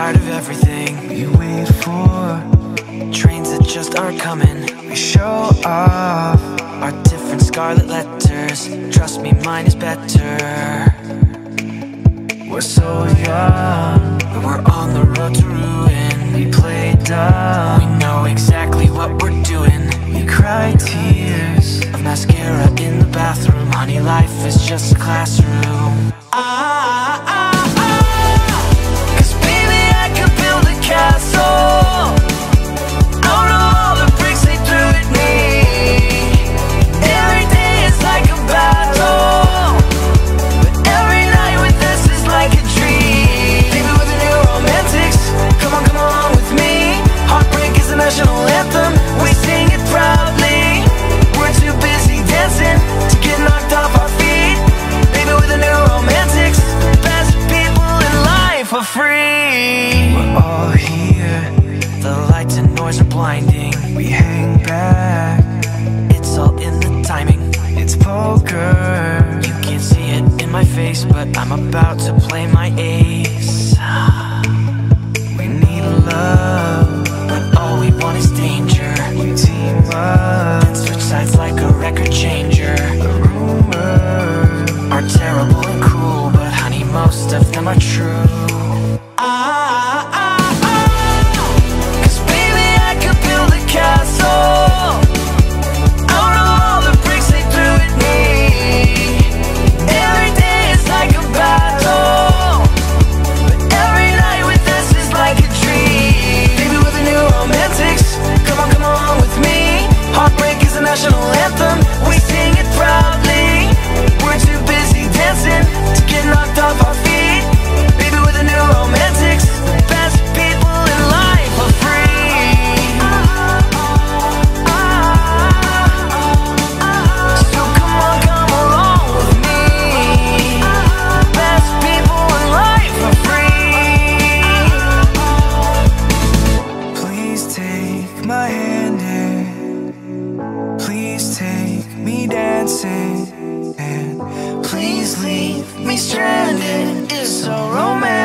tired of everything We wait for. Trains that just aren't coming. We show off Our different scarlet letters. Trust me, mine is better. We're so young But we're on the road to ruin. We play dumb. We know exactly what we're doing. We cry tears Of mascara in the bathroom. Honey, life is just a classroom. Ah, blinding We hang back. It's all in the timing. It's poker. You can't see it in my face But I'm about to play my ace. We need love my hand and Please take me dancing. And please leave me stranded. It's so romantic